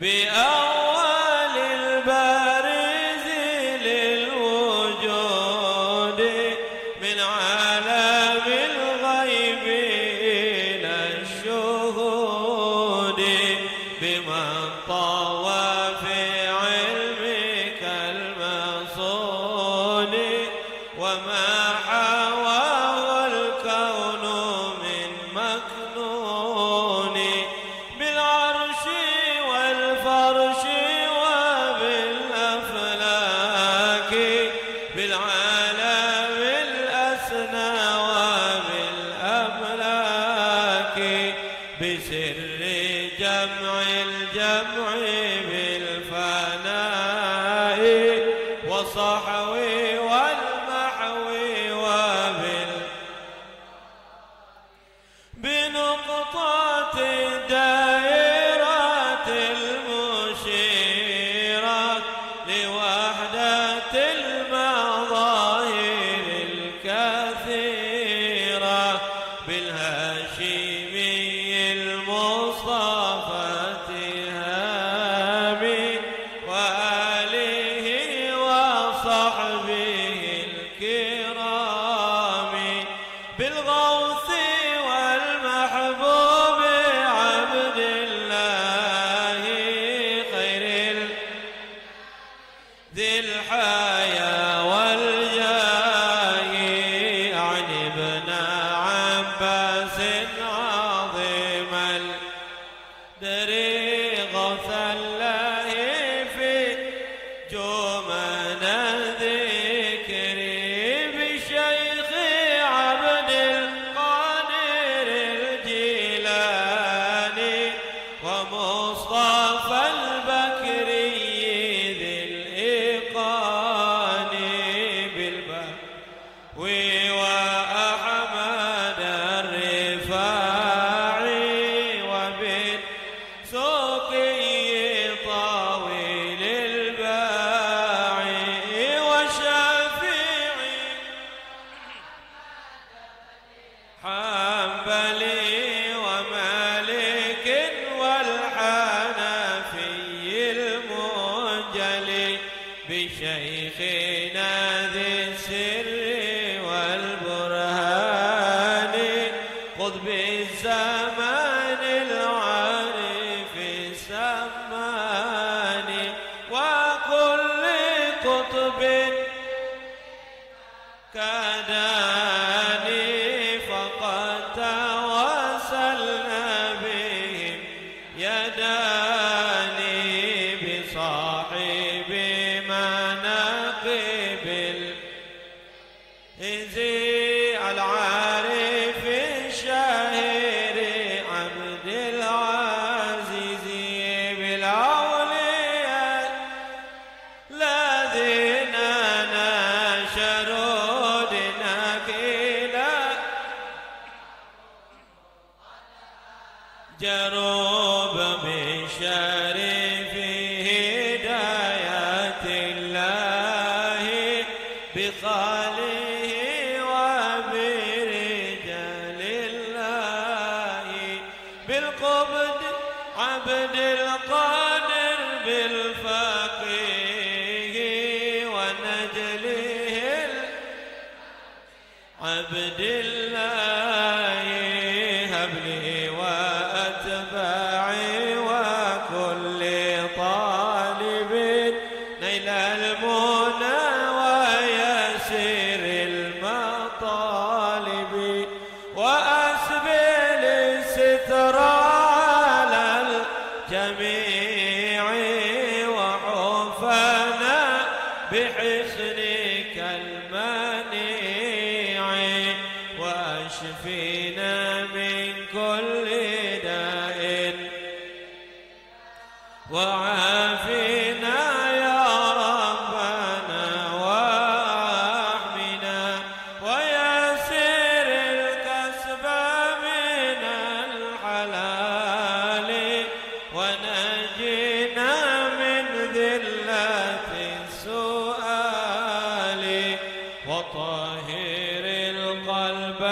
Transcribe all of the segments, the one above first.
بأرض بسر جمع الجمع Hallelujah. see عبد الله هبني وأتباعي وكل طالب نيل المنى ويسير المطالب وأسبل الستر على الجميع. وطهر القلب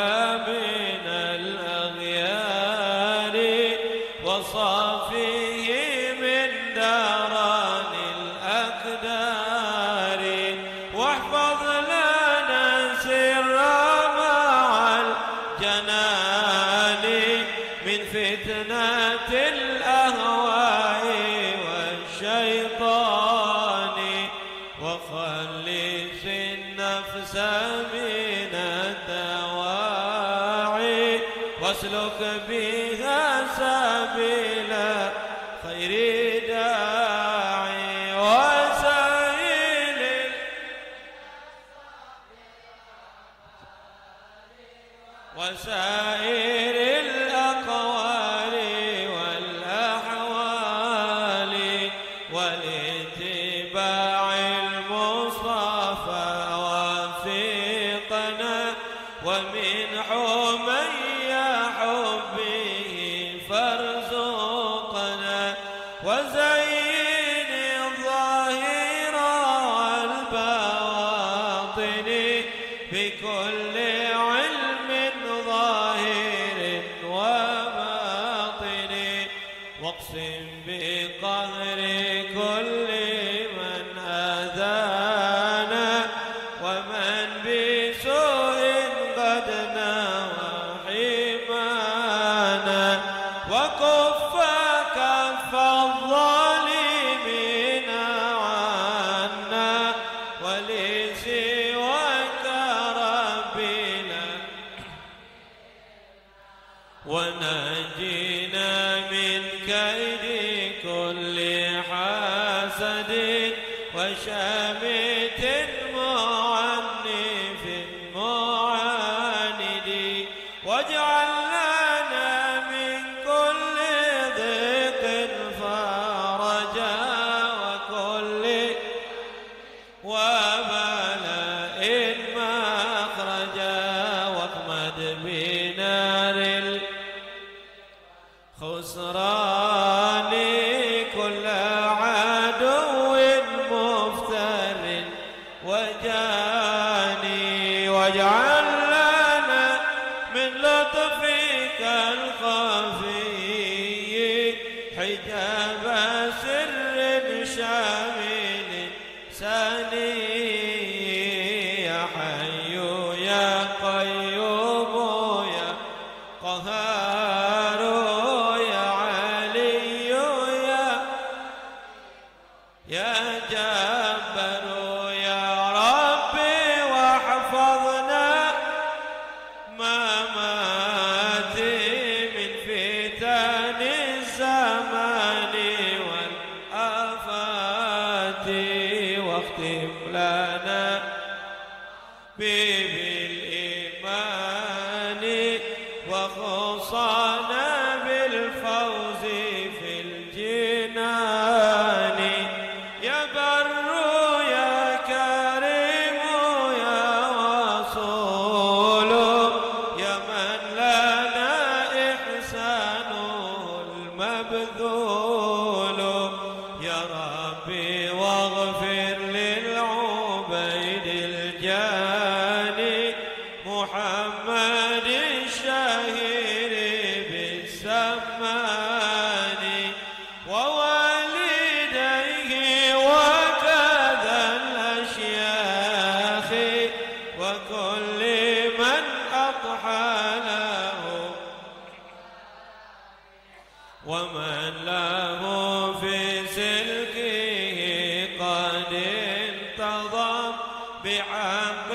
من الأغيار وصافيه من داران الأكدار واحفظ لنا سر مع الجنان من فتنة الأهل. يسلك بها سبيل خير داعي وسائل وسائر الأقوال والأحوال والاتباع المصطفى. وشامت يا جبر يا ربي واحفظنا ما مات من فتن الزمان والآفات واختم لنا بي بعم